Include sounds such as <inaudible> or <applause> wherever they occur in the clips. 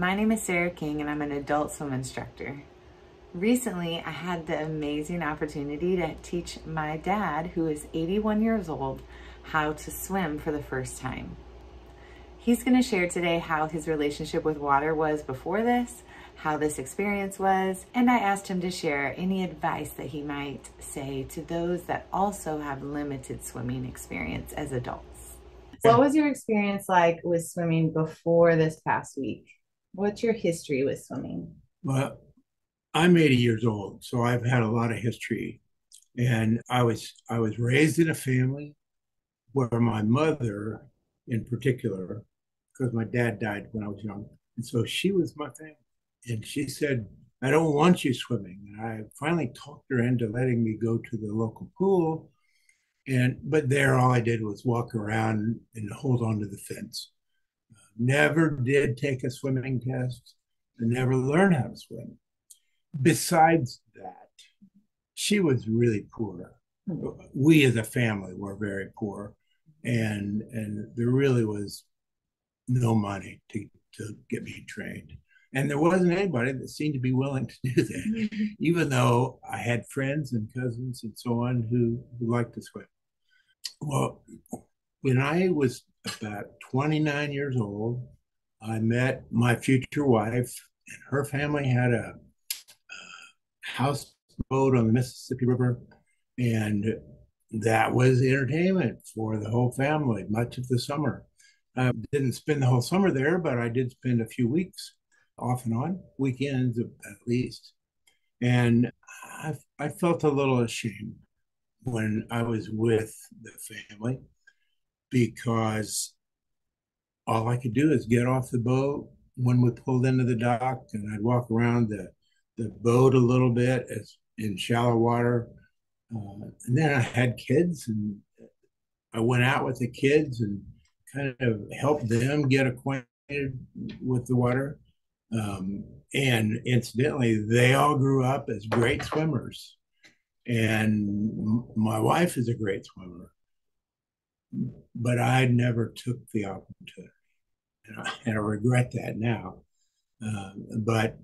My name is Sarah King and I'm an adult swim instructor. Recently, I had the amazing opportunity to teach my dad, who is 81 years old, how to swim for the first time. He's going to share today how his relationship with water was before this, how this experience was, and I asked him to share any advice that he might say to those that also have limited swimming experience as adults. What was your experience like with swimming before this past week? What's your history with swimming? Well, I'm 80 years old, so I've had a lot of history. And I was I was raised in a family where my mother, in particular, because my dad died when I was young, and so she was my family. And she said, "I don't want you swimming." And I finally talked her into letting me go to the local pool. And but there, all I did was walk around and hold on to the fence. Never did take a swimming test. and never learned how to swim besides that, she was really poor. Hmm. We as a family were very poor, and and there really was no money to to get me trained. And there wasn't anybody that seemed to be willing to do that, <laughs> even though I had friends and cousins and so on who, who liked to swim. Well, when I was about 29 years old, I met my future wife, and her family had a uh, houseboat on the Mississippi River, and that was entertainment for the whole family much of the summer. I didn't spend the whole summer there, but I did spend a few weeks off and on, weekends at least. And I, I felt a little ashamed when I was with the family because all I could do is get off the boat when we pulled into the dock and I'd walk around the the boat a little bit as in shallow water. Uh, and then I had kids, and I went out with the kids and kind of helped them get acquainted with the water. Um, and incidentally, they all grew up as great swimmers. And my wife is a great swimmer, but I never took the opportunity. And I, and I regret that now. Uh, but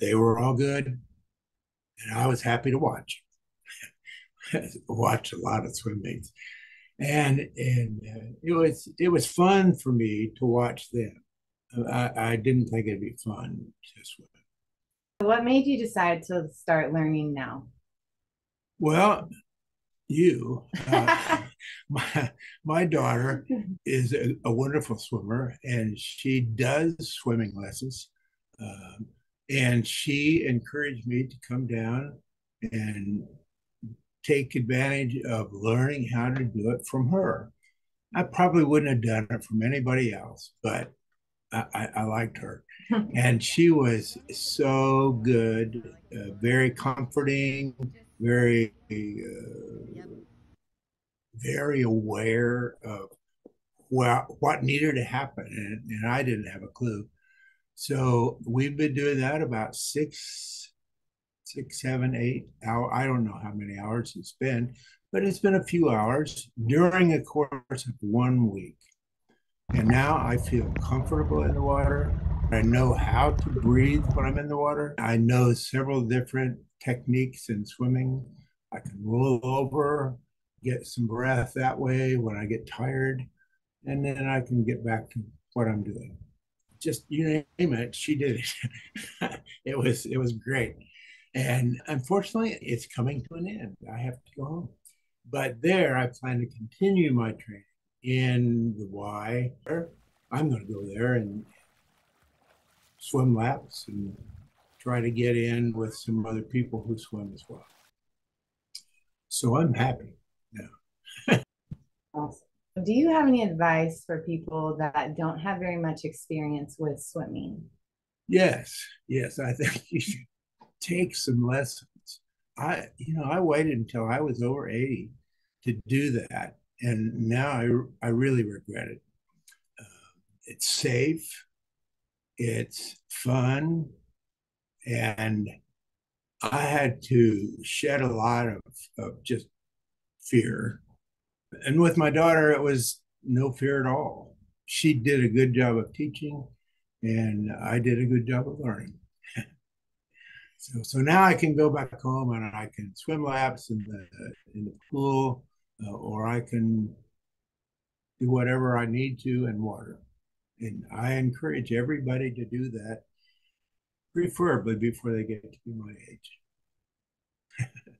they were all good, and I was happy to watch. <laughs> watch a lot of swim meets, and and uh, it was it was fun for me to watch them. I, I didn't think it'd be fun to swim. What made you decide to start learning now? Well, you, uh, <laughs> my my daughter is a, a, wonderful swimmer, and she does swimming lessons. Um, and she encouraged me to come down and take advantage of learning how to do it from her. I probably wouldn't have done it from anybody else, but I, I, I liked her. <laughs> and she was so good, uh, very comforting, very, uh, very aware of what, what needed to happen. And, and I didn't have a clue. So we've been doing that about six, six, seven, eight hour. I don't know how many hours it's been, but it's been a few hours during a course of one week. And now I feel comfortable in the water. I know how to breathe when I'm in the water. I know several different techniques in swimming. I can roll over, get some breath that way when I get tired, and then I can get back to what I'm doing just you name it, she did it. <laughs> it was it was great. And unfortunately, it's coming to an end. I have to go home. But there, I plan to continue my training in the Y. I'm going to go there and swim laps and try to get in with some other people who swim as well. So I'm happy. Awesome. Do you have any advice for people that don't have very much experience with swimming? Yes, yes. I think <laughs> you should take some lessons. I, you know, I waited until I was over 80 to do that. And now I, I really regret it. Uh, it's safe, it's fun, and I had to shed a lot of, of just fear and with my daughter, it was no fear at all. She did a good job of teaching. and I did a good job of learning. <laughs> so, so now I can go back home and I can swim laps in the in the pool, uh, or I can do whatever I need to in water. And I encourage everybody to do that, preferably before they get to be my age. <laughs>